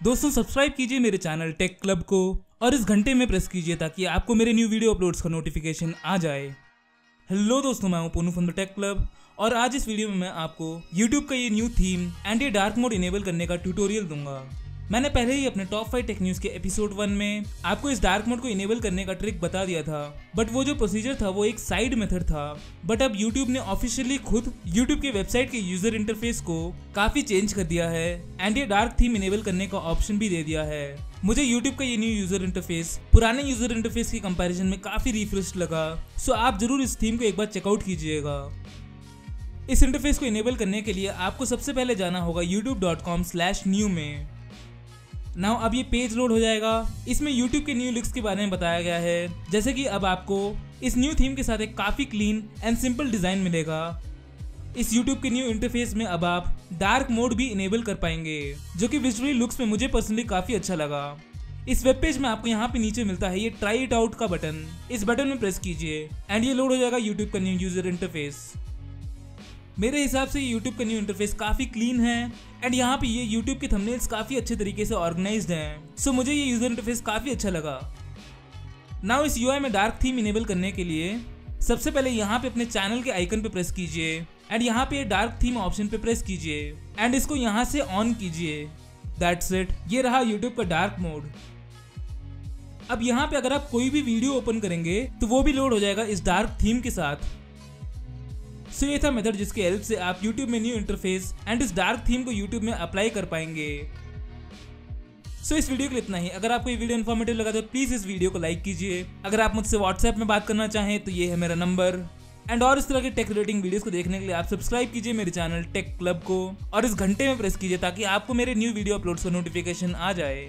दोस्तों सब्सक्राइब कीजिए मेरे चैनल टेक क्लब को और इस घंटे में प्रेस कीजिए ताकि आपको मेरे न्यू वीडियो अपलोड्स का नोटिफिकेशन आ जाए। हेलो दोस्तों, मैं हूँ Ponu from the tech club और आज इस वीडियो में मैं आपको यूट्यूब का ये new theme anti dark mode enable करने का ट्यूटोरियल दूँगा। मैंने पहले ही अपने टॉप फाइव टेक न्यूज़ के एपिसोड वन में आपको इस डार्क मोड को इनेबल करने का ट्रिक बता दिया था। बट वो जो प्रोसीजर था, वो एक साइड मेथड था। बट अब यूट्यूब ने ऑफिशियली खुद यूट्यूब के वेबसाइट के यूज़र इंटरफेस को काफ़ी चेंज कर दिया है एंड ये डार्क थीम इनेबल करने का ऑप्शन भी दे दिया है। मुझे YouTube का ये न्यू यूज़र इंटरफेस पुराने यूज़र इंटरफेस के कंपैरिजन में काफ़ी रिफ्रेश लगा। सो आप ज़रूर इस थीम को एक बार चेकआउट कीजिएगा। इस इंटरफेस को इनेबल करने के लिए आपको सबसे पहले जाना होगा youtube.com/new में। नाउ अब ये पेज लोड हो जाएगा। इसमें YouTube के न्यू लुक्स के बारे में बताया गया है। जैसे कि अब आपको इस न्यू थीम के साथ एक काफ़ी क्लीन एंड सिंपल डिज़ाइन मिलेगा। इस YouTube के न्यू इंटरफेस में अब आप डार्क मोड भी इनेबल कर पाएँगे, जो कि विजुअली लुक्स में मुझे पर्सनली काफ़ी अच्छा लगा। इस वेब पेज में आपको यहाँ पे नीचे मिलता है ये ट्राई इट आउट का बटन इस बटन में प्रेस कीजिए एंड ये लोड हो जाएगा यूट्यूब का न्यू यूज़र इंटरफेस मेरे हिसाब से यूट्यूब का न्यू इंटरफेस काफ़ी क्लीन है एंड यहाँ पे ये यूट्यूब के थंबनेल्स काफ़ी अच्छे तरीके से ऑर्गेनाइज्ड हैं। सो मुझे ये यूज़र इंटरफेस काफ़ी अच्छा लगा। नाउ इस यूआई में डार्क थीम इनेबल करने के लिए सबसे पहले यहाँ पे अपने चैनल के आइकन पे प्रेस कीजिए। एंड यहाँ पे डार्क थीम ऑप्शन पे प्रेस कीजिए। एंड इसको यहाँ से ऑन कीजिए। दैट्स इट ये रहा यूट्यूब का डार्क मोड अब यहाँ पे अगर आप कोई भी वीडियो ओपन करेंगे तो वो भी लोड हो जाएगा इस डार्क थीम के साथ। सो ये था मेथड जिसके हेल्प से आप YouTube में न्यू इंटरफेस एंड इस डार्क थीम को YouTube में अप्लाई कर पाएँगे। सो so, इस वीडियो के लिए इतना ही। अगर आपको ये वीडियो इन्फॉर्मेटिव लगा तो प्लीज़ इस वीडियो को लाइक कीजिए। अगर आप मुझसे व्हाट्सएप में बात करना चाहें तो ये है मेरा नंबर एंड और इस तरह के टेक रिलेटिंग वीडियोस को देखने के लिए आप सब्सक्राइब कीजिए मेरे चैनल टेक क्लब को। और इस घंटे में प्रेस कीजिए ताकि आपको मेरे न्यू वीडियो अपलोड्स का नोटिफिकेशन आ जाए।